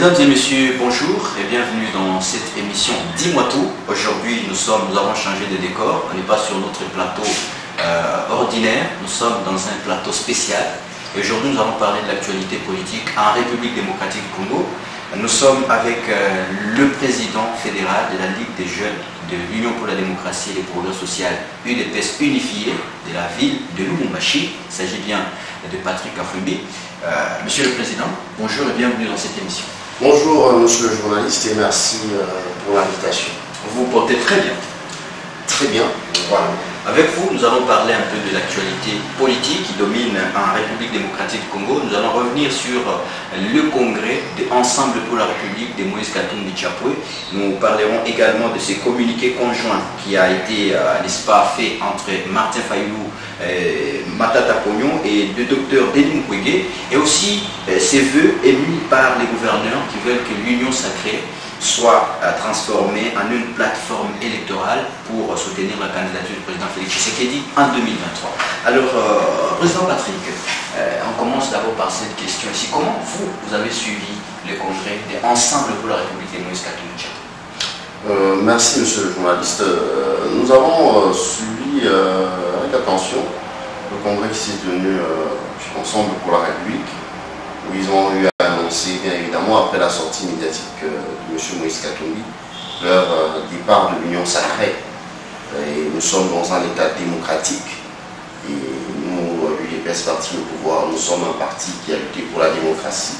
Mesdames et messieurs, bonjour et bienvenue dans cette émission Dis-moi tout. Aujourd'hui, nous, avons changé de décor. On n'est pas sur notre plateau euh, ordinaire, nous sommes dans un plateau spécial. Et aujourd'hui, nous allons parler de l'actualité politique en République démocratique du Congo. Nous sommes avec euh, le président fédéral de la Ligue des jeunes de l'Union pour la démocratie et les progrès social, UDPS unifié de la ville de Lubumbashi. Il s'agit bien de Patrick Afumbi. Euh, monsieur le Président, bonjour et bienvenue dans cette émission. Bonjour euh, monsieur le journaliste et merci euh, pour l'invitation. Vous vous portez très bien. Très bien. Voilà. Avec vous, nous allons parler un peu de l'actualité politique qui domine en République démocratique du Congo. Nous allons revenir sur le congrès de Ensemble pour la République de Moïse Katumbi Chapoué. Nous parlerons également de ce communiqué conjoint qui a été, euh, n'est-ce pas, fait entre Martin Fayoulou, euh, Matata Pognon et le docteur Denis Mukwege, et aussi euh, ces vœux émis par les gouverneurs qui veulent que l'Union sacrée soit euh, transformée en une plateforme électorale pour euh, soutenir la candidature du président Félix Tshisekedi en 2023. Alors, euh, Président Patrick, euh, on commence d'abord par cette question ici. Comment vous, vous avez suivi le congrès des Ensemble pour la République de Moïse Euh, merci monsieur le journaliste. Euh, nous avons euh, suivi attention le congrès qui s'est tenu euh, ensemble pour la République, où ils ont eu à annoncer, bien évidemment, après la sortie médiatique euh, de M. Moïse Katumbi, leur euh, départ de l'Union sacrée. Et nous sommes dans un État démocratique. Et nous, l'UDPS Parti au pouvoir, nous sommes un parti qui a lutté pour la démocratie.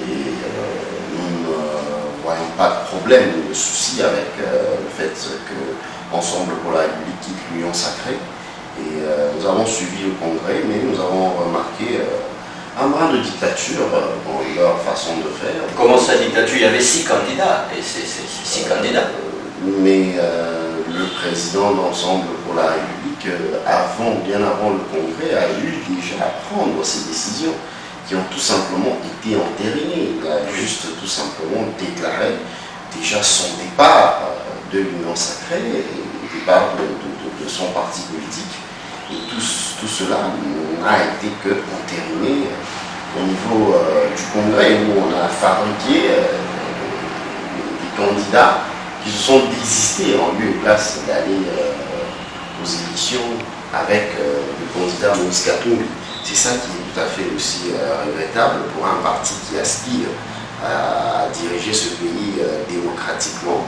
Et nous ne voyons pas de problème de souci avec le fait que Ensemble pour la République quitte l'Union sacrée. Et euh, nous avons suivi le congrès, mais nous avons remarqué euh, un brin de dictature euh, dans leur façon de faire. Comment sa dictature? Il y avait six candidats, et c'est six candidats. Mais le président d'Ensemble pour la République, avant, bien avant le congrès, a eu déjà à prendre ces décisions qui ont tout simplement été entérinées. Il a juste tout simplement déclaré déjà son départ de l'Union sacrée, et le départ de, de- de- de son parti politique. Tout, ce- tout cela n'a été que entériné au niveau euh, du congrès où on a fabriqué euh, des candidats qui se sont désistés en lieu et place d'aller euh, aux élections avec le candidat Katumbi. C'est ça qui est tout à fait aussi regrettable pour un parti qui aspire à diriger ce pays démocratiquement.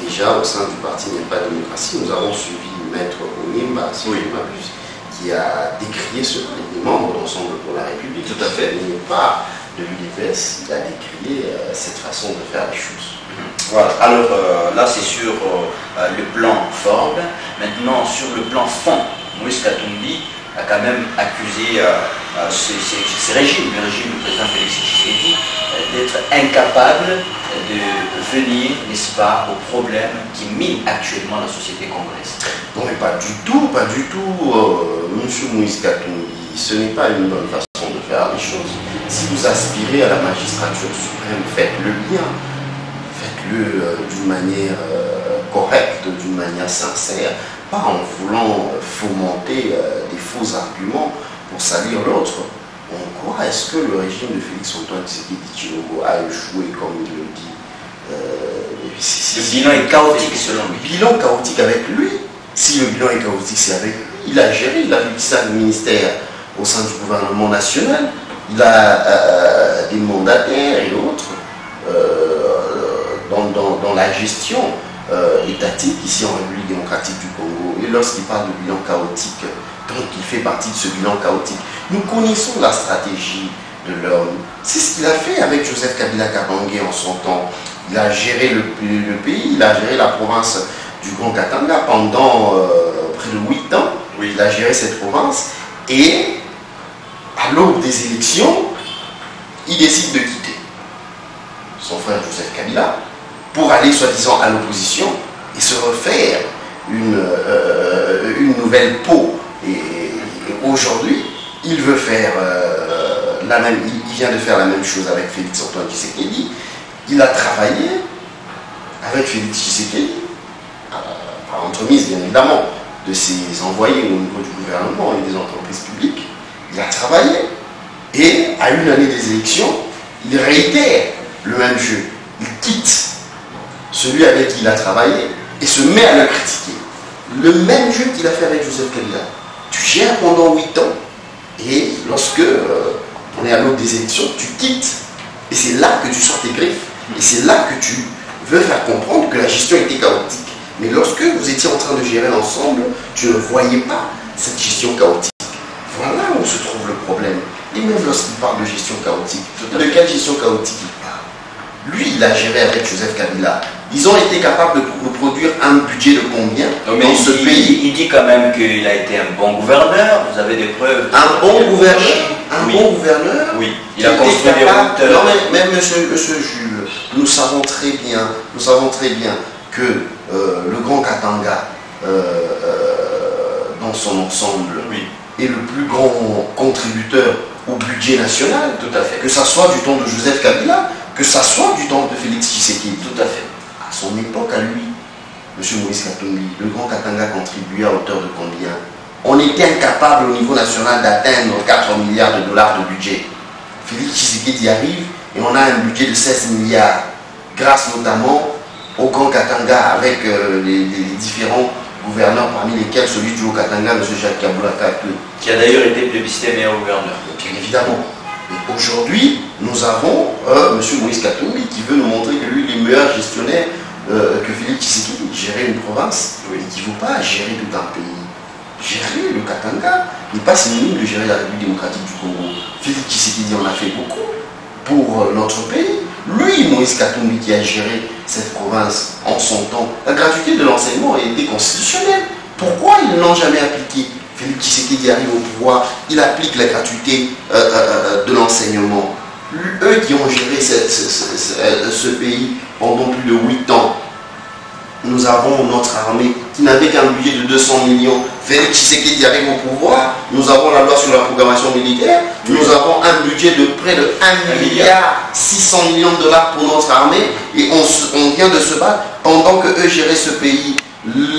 Déjà, au sein du parti N'est pas démocratie, nous avons suivi Maître Onimba, si Oui. je ne m'abuse, qui a décrié cela. Il est membre d'Ensemble pour la République. Tout à fait. Il n'est pas de l'UDPS, il a décrié euh, cette façon de faire les choses. Voilà, alors euh, là c'est sur euh, le plan forme. Maintenant sur le plan fond, Moïse Katumbi a quand même accusé ce, ce- ce régime, le régime du président Félix Tshisekedi, d'être incapable de venir, n'est-ce pas, aux problèmes qui minent actuellement la société congolaise. Non, mais pas du tout, pas du tout, euh, Monsieur Moïse. Ce n'est pas une bonne façon de faire les choses. Si vous aspirez à la magistrature suprême, faites-le bien. Faites-le euh, d'une manière euh, correcte, d'une manière sincère, pas en voulant euh, fomenter des faux arguments pour salir l'autre. En quoi est-ce que le régime de Félix Antoine Tshisekedi Tshilombo a échoué, comme il le dit euh, c'est- Le bilan est chaotique selon lui. bilan chaotique avec lui. Si le bilan est chaotique, c'est avec lui. Il a géré, il a vu ça le ministère au sein du gouvernement national. Il a euh, des mandataires et autres euh, dans, dans- dans la gestion étatique ici en République démocratique du Congo. Et lorsqu'il parle de bilan chaotique, donc il fait partie de ce bilan chaotique. Nous connaissons la stratégie de l'homme. C'est ce qu'il a fait avec Joseph Kabila Kabangé en son temps. Il a géré le, le pays, il a géré la province du Grand Katanga pendant euh, près de 8 ans. Oui. Il a géré cette province et à l'aube des élections, il décide de quitter son frère Joseph Kabila pour aller soi-disant à l'opposition et se refaire une, euh, une nouvelle peau. Et, aujourd'hui, il veut faire euh, la même, il vient de faire la même chose avec Félix Antoine Tshisekedi. Il a travaillé avec Félix Tshisekedi, euh, par entremise bien évidemment de ses envoyés au niveau du gouvernement et des entreprises publiques. Il a travaillé et à une année des élections, il réitère le même jeu. Il quitte celui avec qui il a travaillé et se met à le critiquer. Le même jeu qu'il a fait avec Joseph Kabila. Tu gères pendant 8 ans et lorsque euh, on est à l'autre des élections, tu quittes. Et c'est là que tu sors tes griffes. Et c'est là que tu veux faire comprendre que la gestion était chaotique. Mais lorsque vous étiez en train de gérer ensemble, tu ne voyais pas cette gestion chaotique. Voilà où se trouve le problème. Et même lorsqu'il parle de gestion chaotique, de quelle gestion chaotique il parle? Lui, il a géré avec Joseph Kabila. Ils ont été capables de produire un budget de combien dans ce pays Il dit quand même qu'il a été un bon gouverneur. Vous avez des preuves Un bon gouverneur Un bon gouverneur Oui. Il a construit des routes. Non, mais même monsieur, monsieur Jules, nous savons très bien, nous savons très bien que euh, le Grand Katanga, euh, euh, dans son ensemble, est le plus grand contributeur au budget national. Tout à fait. Que ça soit du temps de Joseph Kabila, que ça soit du temps de Félix Tshisekedi. Tout à fait. À son époque, à lui, M. Moïse Katumbi, le Grand Katanga contribuait à hauteur de combien? On était incapable au niveau national d'atteindre 4 milliards de dollars de budget. Félix Tshisekedi arrive et on a un budget de 16 milliards, grâce notamment au Grand Katanga avec euh, les, différents gouverneurs, parmi lesquels celui du Haut-Katanga, M. Jacques Kaboulaka, qui a d'ailleurs été plébiscité meilleur gouverneur. Bien évidemment. Aujourd'hui, nous avons euh, M. Moïse Katumbi qui veut nous montrer que lui, il est meilleur gestionnaire euh, que Philippe Tshisekedi. Gérer une province, il ne vaut pas gérer tout un pays. Gérer le Katanga n'est pas synonyme de gérer la République démocratique du Congo. Philippe Tshisekedi en a fait beaucoup pour notre pays. Lui, Moïse Katumbi, qui a géré cette province en son temps, la gratuité de l'enseignement a été constitutionnelle. Pourquoi ils ne l'ont jamais appliqué? Philippe Tshisekedi arrive au pouvoir, il applique la gratuité euh, euh, euh, de l'enseignement. Eux qui ont géré ce, pays pendant plus de 8 ans, nous avons notre armée qui n'avait qu'un budget de 200 millions. Félix Tshisekedi arrive au pouvoir? Nous avons la loi sur la programmation militaire. Nous avons un budget de près de 1 milliard 600 millions de dollars pour notre armée. Et on, vient de se battre pendant que eux géraient ce pays.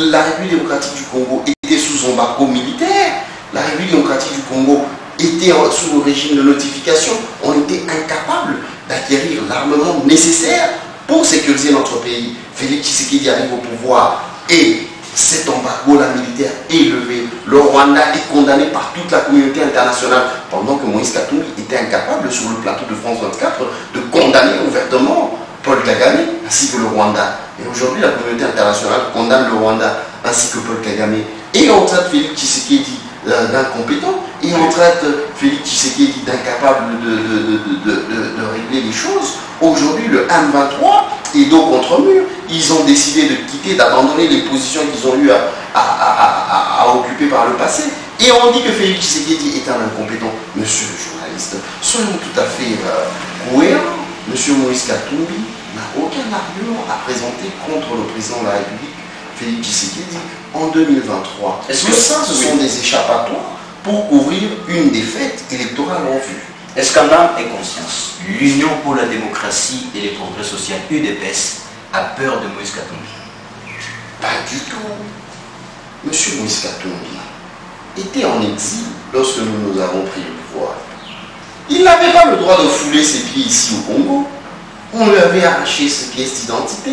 La République démocratique du Congo était sous embargo militaire. La République démocratique du Congo était sous le régime de notification. On était incapable d'acquérir l'armement nécessaire pour sécuriser notre pays. Félix Tshisekedi arrive au pouvoir et cet embargo-là militaire est levé. Le Rwanda est condamné par toute la communauté internationale pendant que Moïse Katumbi était incapable sur le plateau de France 24 de condamner ouvertement Paul Kagame ainsi que le Rwanda. Et aujourd'hui, la communauté internationale condamne le Rwanda ainsi que Paul Kagame. Et on traite Félix Tshisekedi d'incompétent et on traite Félix Tshisekedi d'incapable de, de, régler les choses. Aujourd'hui, le M23 est dos contre mur. Ils ont décidé de quitter, d'abandonner les positions qu'ils ont eu à, occuper par le passé. Et on dit que Félix Tshisekedi est un incompétent. Monsieur le journaliste, soyons tout à fait euh, cohérents. Monsieur Maurice Katumbi n'a aucun argument à présenter contre le président de la République, Félix Tshisekedi, en 2023. Est-ce que ça, ce sont des échappatoires pour couvrir une défaite électorale en vue Est-ce qu'en âme et conscience, l'Union pour la démocratie et les progrès sociaux, UDPS, a peur de Moïse Katumbi Pas du tout. Monsieur Moïse Katumbi était en exil lorsque nous nous avons pris le pouvoir. Il n'avait pas le droit de fouler ses pieds ici au Congo. On lui avait arraché ses pièces d'identité.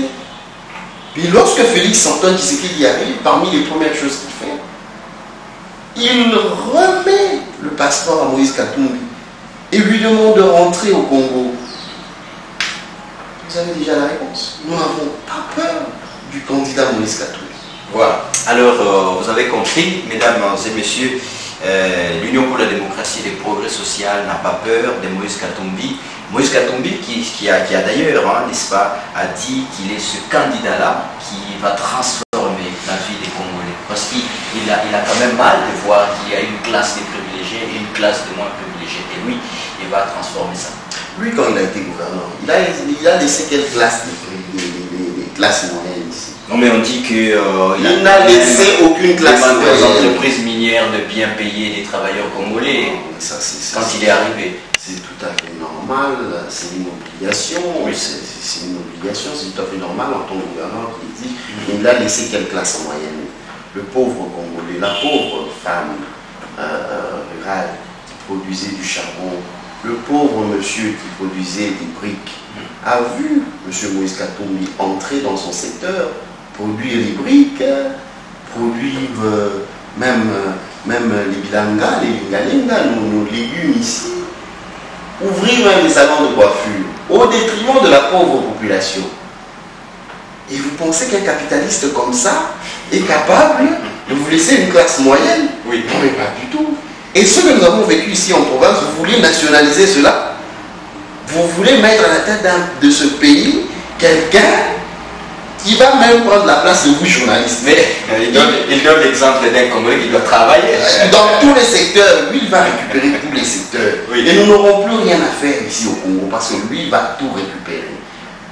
Puis lorsque Félix Antoine y arrive, parmi les premières choses qu'il fait, il remet le passeport à Moïse Katumbi et lui demande de rentrer au Congo. Vous avez déjà la réponse. Nous n'avons pas peur du candidat Moïse Katumbi. Voilà. Alors, euh, vous avez compris, mesdames et messieurs, euh, l'Union pour la démocratie et les progrès sociaux n'a pas peur de Moïse Katumbi. Moïse Katumbi, qui, a, d'ailleurs, hein, n'est-ce pas, a dit qu'il est ce candidat-là qui va transformer la vie des Congolais. A, il a quand même mal de voir qu'il y a une classe de privilégiés et une classe de moins privilégiés. Et lui, il va transformer ça. Lui, quand il a été gouverneur, il a, il a laissé quelle classe de, classes moyennes ici? Non, mais on dit que. Euh, il n'a laissé aucune classe aux entreprises minières de bien payer les travailleurs congolais ça, quand il est arrivé. C'est tout à fait normal, c'est une obligation. Oui. C'est une obligation, c'est tout à fait normal en tant que gouverneur qui dit il a laissé quelle classe moyenne? Le pauvre Congolais, la pauvre femme euh, euh, rurale qui produisait du charbon le pauvre monsieur qui produisait des briques a vu M. Moïse Katumbi entrer dans son secteur, produire les briques, produire euh, même, les bilanga, les lingalinga, nos, nos légumes ici, ouvrir même des salons de coiffure, au détriment de la pauvre population. Et vous pensez qu'un capitaliste comme ça est capable de vous laisser une classe moyenne Oui. Non, mais pas du tout. Et ce que nous avons vécu ici en province, vous voulez nationaliser cela? Vous voulez mettre à la tête de ce pays quelqu'un qui va même prendre la place de vous, journalistes. Mais euh, il donne il donne l'exemple d'un Congolais qui doit travailler. Dans tous les secteurs, lui, il va récupérer tous les secteurs. Oui. Et nous n'aurons plus rien à faire ici au Congo parce que lui, il va tout récupérer.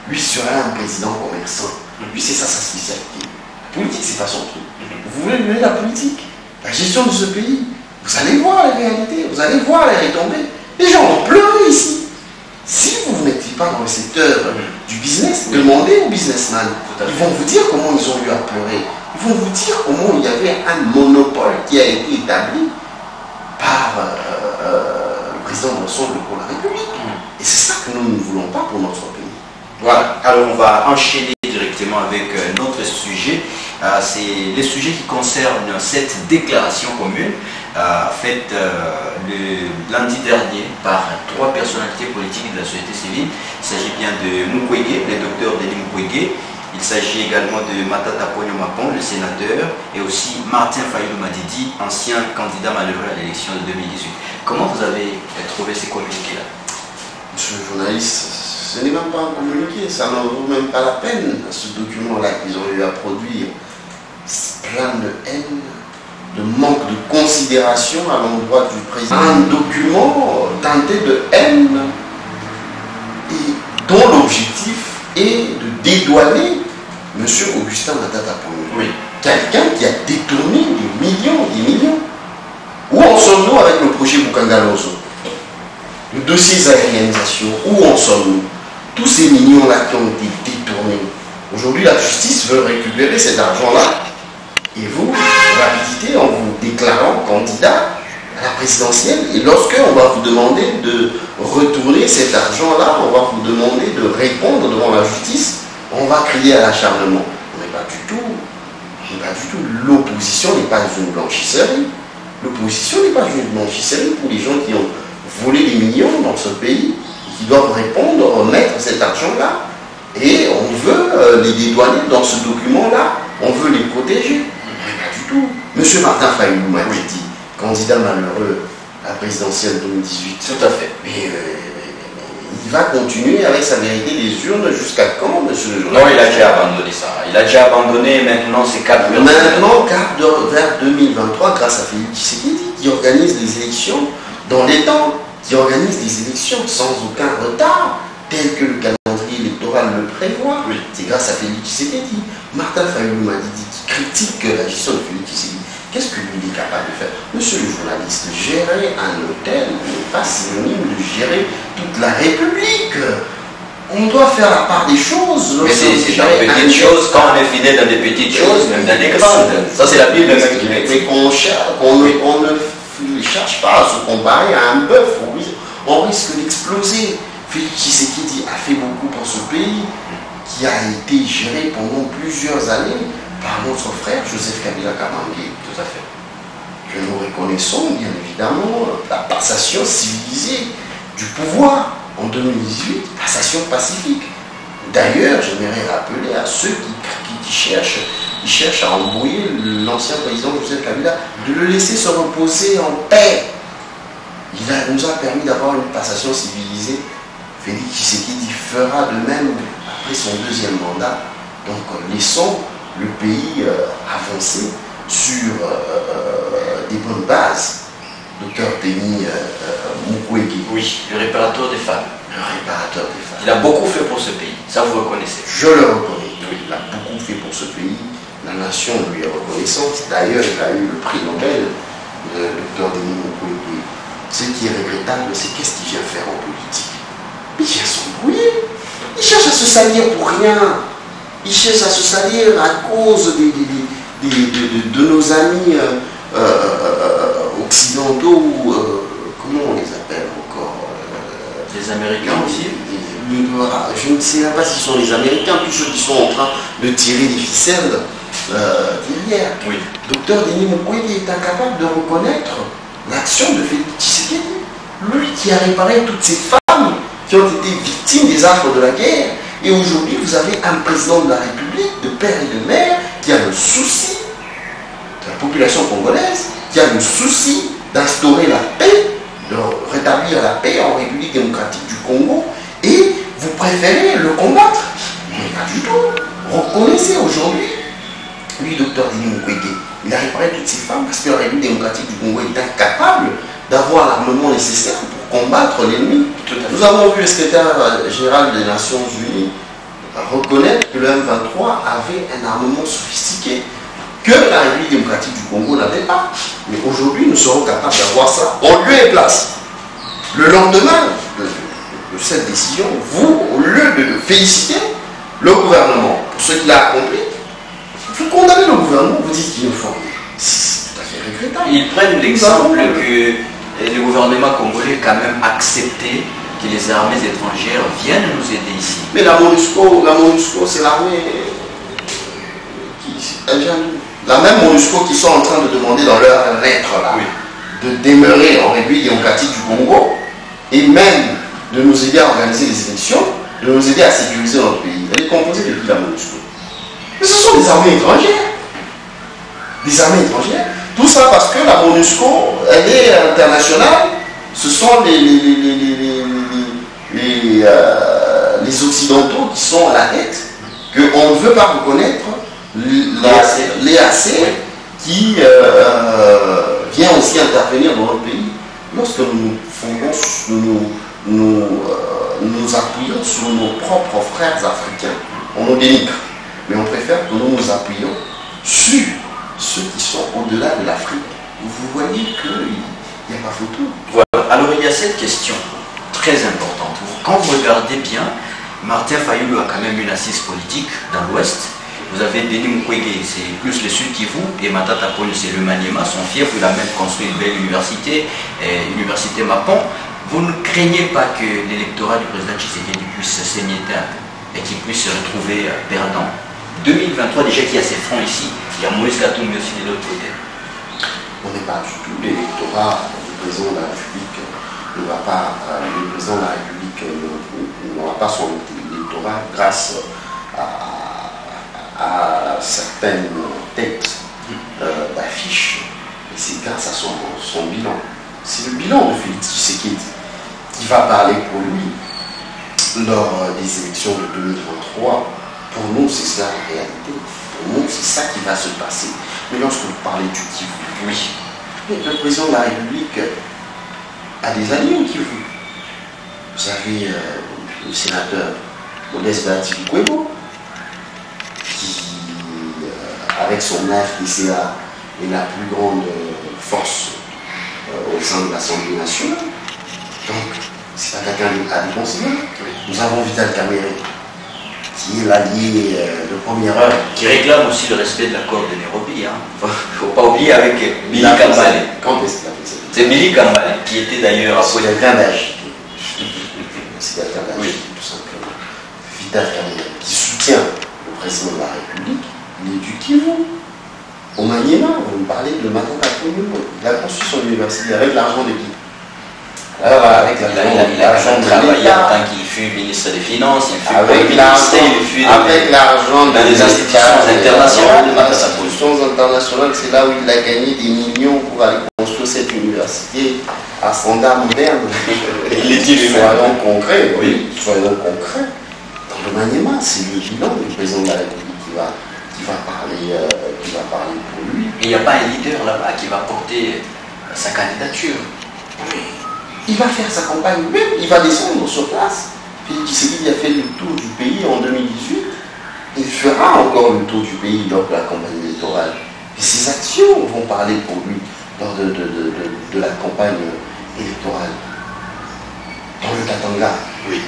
Lui sera un président commerçant. Lui, c'est ça sa spécialité. Politique, c'est pas son truc. Vous voulez donner la politique, la gestion de ce pays. Vous allez voir les réalités, vous allez voir les retombées. Les gens vont pleurer ici. Si vous n'étiez pas dans le secteur du business, demandez aux businessmen. Ils vont vous dire comment ils ont eu à pleurer. Ils vont vous dire comment il y avait un monopole qui a été établi par euh, euh, le président de l'ensemble pour la République. Et c'est ça que nous ne voulons pas pour notre pays. Voilà, alors on va enchaîner directement avec euh, notre sujet. Euh, c'est les sujets qui concernent cette déclaration commune euh, faite euh, le lundi dernier par trois personnalités politiques de la société civile. Il s'agit bien de Mukwege, le docteur Denis Mukwege. Il s'agit également de Matata Ponyo Mapon, le sénateur, et aussi Martin Fayou Madidi, ancien candidat malheureux à l'élection de 2018. Comment vous avez trouvé ces communiqués-là? Monsieur le journaliste, ce n'est même pas un communiqué, ça n'en vaut même pas la peine, ce document-là qu'ils ont eu à produire. Plein de haine, de manque de considération à l'endroit du président. Un document teinté de haine et dont l'objectif est de dédouaner M. Augustin Matata Ponyo. Oui. Quelqu'un qui a détourné des millions, des millions. Où en sommes-nous avec le projet Bukangaloso Le dossier aérianisation, où en sommes-nous? Tous ces millions-là qui ont été détournés. Aujourd'hui, la justice veut récupérer cet argent-là. Et vous, rapidité, en vous déclarant candidat à la présidentielle, et lorsque on va vous demander de retourner cet argent-là, on va vous demander de répondre devant la justice, on va crier à l'acharnement. Mais pas du tout. Pas du tout. L'opposition n'est pas une blanchisserie. L'opposition n'est pas une blanchisserie pour les gens qui ont volé des millions dans ce pays et qui doivent répondre, remettre cet argent-là. Et on veut euh, les dédouaner dans ce document-là. On veut les protéger. Mais pas du tout. Monsieur Martin Fayoulou m'a dit, candidat malheureux à la présidentielle 2018. Tout à fait. Mais, euh, il va continuer avec sa vérité des urnes jusqu'à quand, monsieur le Non, il a déjà abandonné ça. Il a déjà abandonné, maintenant c'est quatre. Maintenant, cap vers 2023, grâce à Félix Tshisekedi, qui organise des élections dans les temps, qui organise des élections sans aucun retard, tel que le calendrier électoral le prévoit. Oui. C'est grâce à Félix Tshisekedi. Martin Fayoulou m'a dit critique la gestion de Tshisekedi. Qu'est-ce que lui est capable de faire? Monsieur le journaliste, gérer un hôtel n'est pas synonyme de gérer toute la République. On doit faire la part des choses. Mais c'est dans les petites choses, quand on est fidèle dans des petites choses, même dans des grandes. Ça, c'est la Bible même qui Mais qu'on ne, on ne f- cherche pas à se comparer à un bœuf, on, ris- on risque d'exploser. Tshisekedi a fait beaucoup pour ce pays qui a été géré pendant plusieurs années par notre frère Joseph Kabila Kabange. Tout à fait. Que nous reconnaissons bien évidemment la passation civilisée du pouvoir en 2018, passation pacifique. D'ailleurs, j'aimerais rappeler à ceux qui, qui- cherchent, qui à embrouiller l'ancien président Joseph Kabila de le laisser se reposer en paix. Il a- nous a permis d'avoir une passation civilisée. Félix Tshisekedi fera de même après son deuxième mandat. Donc laissons le pays euh, avancer sur euh, euh, des bonnes bases. Docteur Denis Mukwege, Oui, le réparateur des femmes. le réparateur des femmes. Il a beaucoup fait pour ce pays. Ça, vous reconnaissez. Je le reconnais. Il a beaucoup fait pour ce pays. La nation lui est reconnaissante. D'ailleurs, il a eu le prix Nobel, le docteur Denis Mukwege. Ce qui est regrettable, c'est qu'est-ce qu'il vient faire en politique? Il vient s'embrouiller. Il cherche à se salir pour rien. Il cherche à se salir à cause des, des- des- des- de, nos amis euh, euh, occidentaux, ou, euh, comment on les appelle encore Les Américains aussi Je ne sais pas si ce sont les Américains, tous ceux qui sont en train de tirer des ficelles derrière. Oui. Docteur Denis Mukwege est incapable de reconnaître l'action de Félix Tshisekedi. Lui qui a réparé toutes ces femmes qui ont été victimes des affres de la guerre. Et aujourd'hui, vous avez un président de la République, de père et de mère, qui a le souci de la population congolaise, qui a le souci d'instaurer la paix, de rétablir la paix en République démocratique du Congo, et vous préférez le combattre? Mais pas du tout. Reconnaissez aujourd'hui, lui, docteur Denis Mukwege, il a réparé toutes ces femmes parce que la République démocratique du Congo est incapable d'avoir l'armement nécessaire combattre l'ennemi. Nous avons vu le secrétaire général des Nations Unies reconnaître que le M23 avait un armement sophistiqué que la République démocratique du Congo n'avait pas. Mais aujourd'hui, nous serons capables d'avoir ça en lieu et place. Le lendemain de, cette décision, vous, au lieu de féliciter le gouvernement pour ce qu'il a accompli, vous condamnez le gouvernement, vous dites qu'il est fort. C'est tout à fait regrettable. Ils prennent l'exemple que le gouvernement congolais a quand même accepté que les armées étrangères viennent nous aider ici. Mais la MONUSCO, la MONUSCO, c'est l'armée qui La même MONUSCO qui sont en train de demander dans leur lettre là, de demeurer en République démocratique du Congo et même de nous aider à organiser les élections, de nous aider à sécuriser notre pays. Elle est composée depuis la MONUSCO? Mais ce sont des armées étrangères. Des armées étrangères. Tout ça parce que la MONUSCO, elle est internationale. Ce sont les, les, euh, les, Occidentaux qui sont à la tête, qu'on ne veut pas reconnaître l'EAC qui euh, euh, vient aussi intervenir dans notre pays. Lorsque nous fondons, nous, nous, nous appuyons sur nos propres frères africains, on nous dénigre. Mais on préfère que nous nous appuyions sur ceux qui sont au-delà de l'Afrique. Vous voyez qu'il n'y a pas photo. Voilà. Alors il y a cette question très importante. Quand vous regardez bien, Martin Fayoulou a quand même une assise politique dans l'Ouest. Vous avez Denis Mukwege, c'est plus le Sud Kivu, et Matata c'est le Maniema, son fief, il a même construit une belle université, l'université Mapon. Vous ne craignez pas que l'électorat du président Tshisekedi puisse s'émietter et qu'il puisse se retrouver perdant? 2023, déjà qu'il y a ces fonds ici, il y a Moïse mais aussi de l'autre côté. On n'est pas du tout l'électorat du président de la République. Ne va pas, euh, le président de la République n'aura pas son électorat grâce à, certaines têtes euh, d'affiches. C'est grâce à son, son bilan. C'est le bilan de Félix Tshisekedi qui va parler pour lui lors des élections de 2023 pour nous, c'est ça la réalité. Pour nous, c'est ça qui va se passer. Mais lorsque vous parlez du Kivu, oui. le président de la République a des alliés au Kivu. Vous avez euh, le sénateur Modeste Kuebo, qui, euh, avec son FDCA, est la plus grande force euh, au sein de l'Assemblée nationale. Donc, c'est pas quelqu'un à déconsidérer. Nous avons Vital Caméré, qui est l'allié euh, de première heure. Qui réclame aussi le respect de l'accord de Nairobi. Il hein. ne faut pas oublier avec Billy Kambale. Quand est-ce qu'il a fait ça? C'est Billy Kambale, qui était d'ailleurs... C'est quelqu'un d'âge. C'est quelqu'un d'âge, oui. tout simplement. Vital Kamere, qui soutient le président de la République, Kivu. Au Maniema, vous me parlez de Matata Il a construit son université avec l'argent de qui alors, avec la, il a, travaillé en tant qu'il fut ministre des Finances, il fut avec l'argent, avec l'argent dans les institutions internationales. Les institutions internationales, c'est là où il a gagné des millions pour aller construire cette université à standard moderne. il est dit Soyons concrets, oui, soyons concrets. Dans le maniement, c'est le bilan du président de la République qui va, qui va, parler, euh, qui va parler pour lui. il n'y a pas un leader là-bas qui va porter sa candidature. Oui il va faire sa campagne même, il va descendre sur place. Puis qui a fait le tour du pays en 2018, il fera encore le tour du pays lors de la campagne électorale. Et ses actions vont parler pour lui lors de, la campagne électorale. Dans le Katanga, oui,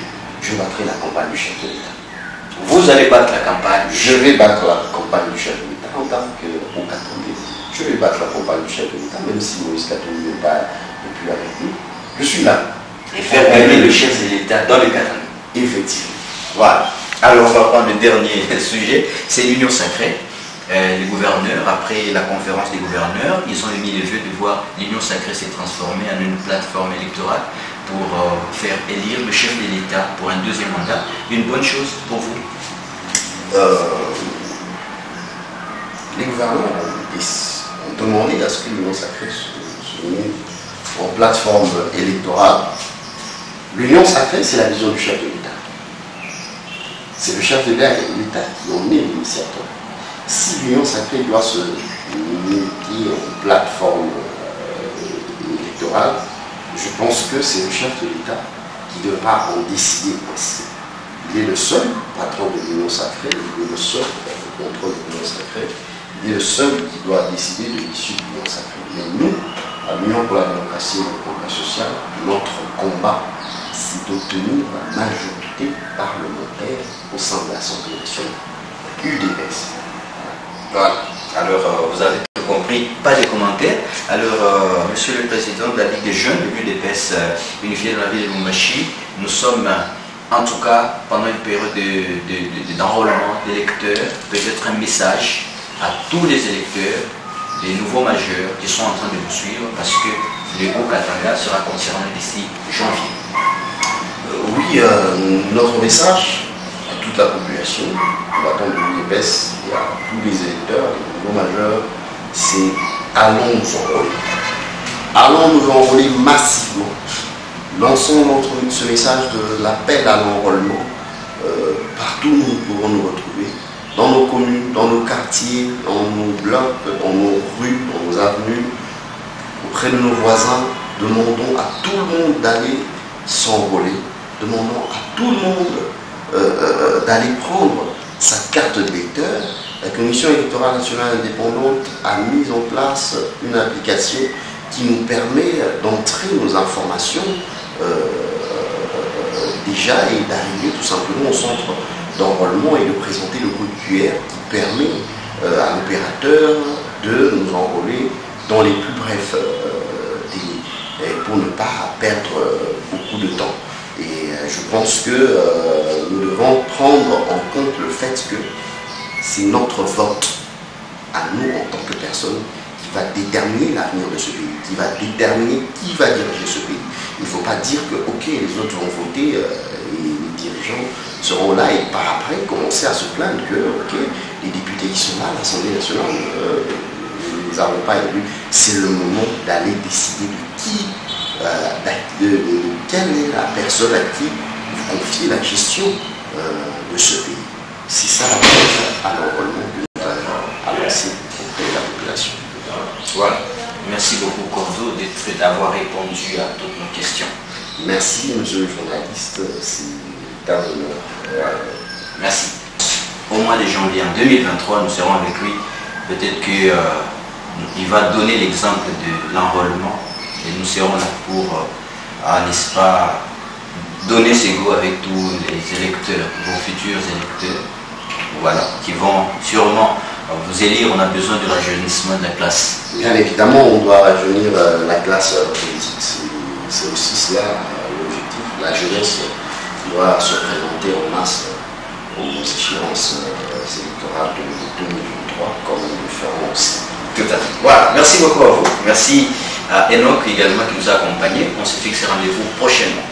je battrai la campagne du chef de l'État. Vous allez battre la campagne Je vais battre la campagne du chef de l'État en tant que Je vais battre la campagne du chef de l'État, même si Moïse Katumbi n'est pas plus avec nous. Je suis là. Et faire gagner le chef de l'État dans le Katanga. Effectivement. Voilà. Alors on va prendre le dernier sujet, c'est l'union sacrée. Euh, les gouverneurs, après la conférence des gouverneurs, ils ont émis le vœu de voir l'union sacrée s'est transformée en une plateforme électorale pour euh, faire élire le chef de l'État pour un deuxième mandat. Une bonne chose pour vous? Euh, Les gouverneurs ont, demandé à ce que l'union sacrée se, mette en plateforme électorale. L'union sacrée, c'est la vision du chef de l'État. C'est le chef de l'État qui en est l'initiateur si l'Union sacrée doit se mettre en plateforme euh, électorale, je pense que c'est le chef de l'État qui devra en décider ainsi. Il est le seul patron de l'Union sacrée, il est le seul contrôle de l'Union sacrée, il est le seul qui doit décider de l'issue de l'Union sacrée. Mais nous, l'Union pour la démocratie et le progrès social, notre combat, c'est d'obtenir la majorité parlementaire au sein de l'Assemblée nationale. UDS. Voilà. Alors, euh, vous avez tout compris, pas de commentaires. Alors, euh, Monsieur le Président de la Ligue des Jeunes, de l'UDPS euh, unifié dans la ville de Lumbashi, nous sommes, en tout cas, pendant une période d'enrôlement de, d'électeurs, peut-être un message à tous les électeurs, les nouveaux majeurs qui sont en train de nous suivre, parce que le Haut-Katanga sera concerné d'ici janvier. oui, notre message à toute la population, bâton de l'UDPS et à tous les électeurs, les nouveaux majeurs, c'est allons nous enrôler. Allons nous enrôler massivement. Lançons notre, ce message de l'appel à l'enrôlement. Euh, partout où nous pourrons nous retrouver, dans nos communes, dans nos quartiers, dans nos blocs, dans nos rues, dans nos avenues, auprès de nos voisins, demandons à tout le monde d'aller s'enrôler, demandons à tout le monde euh, euh, d'aller prendre sa carte d'électeur, la Commission électorale nationale indépendante a mis en place une application qui nous permet d'entrer nos informations euh, déjà et d'arriver tout simplement au centre d'enrôlement et de présenter le code QR qui permet euh, à l'opérateur de nous enrôler dans les plus brefs euh, délais pour ne pas perdre beaucoup de temps. Et euh, je pense que euh, nous devons prendre en compte le fait que c'est notre vote à nous en tant que personne qui va déterminer l'avenir de ce pays, qui va déterminer qui va diriger ce pays. Il ne faut pas dire que, ok, les autres vont voter euh, et dirigeants seront là et par après commencer à se plaindre que, ok, les députés qui sont là à l'Assemblée nationale, nous ne les avons pas élus. C'est le moment d'aller décider de qui euh, de, quelle est la personne à qui vous confiez la gestion euh, de ce pays. C'est ça la à l'enrôlement que nous avons annoncé auprès de la population. Voilà. Merci beaucoup Cordo d'avoir répondu à toutes nos questions. Merci monsieur le journaliste, Merci. Au mois de janvier en 2023, nous serons avec lui. Peut-être qu'il euh, va donner l'exemple de l'enrôlement et nous serons là pour, euh, n'est-ce pas, donner ses goûts avec tous les électeurs, vos futurs électeurs, voilà, qui vont sûrement vous élire. On a besoin du rajeunissement de la classe. Bien évidemment, on doit rajeunir euh, la classe politique. C'est aussi cela l'objectif. La jeunesse doit se présenter en masse aux échéances euh, électorales de 2023, comme nous le ferons aussi. Tout à fait. Voilà, merci beaucoup à vous. Merci à Enoch également qui nous a accompagnés. On se fixe rendez-vous prochainement.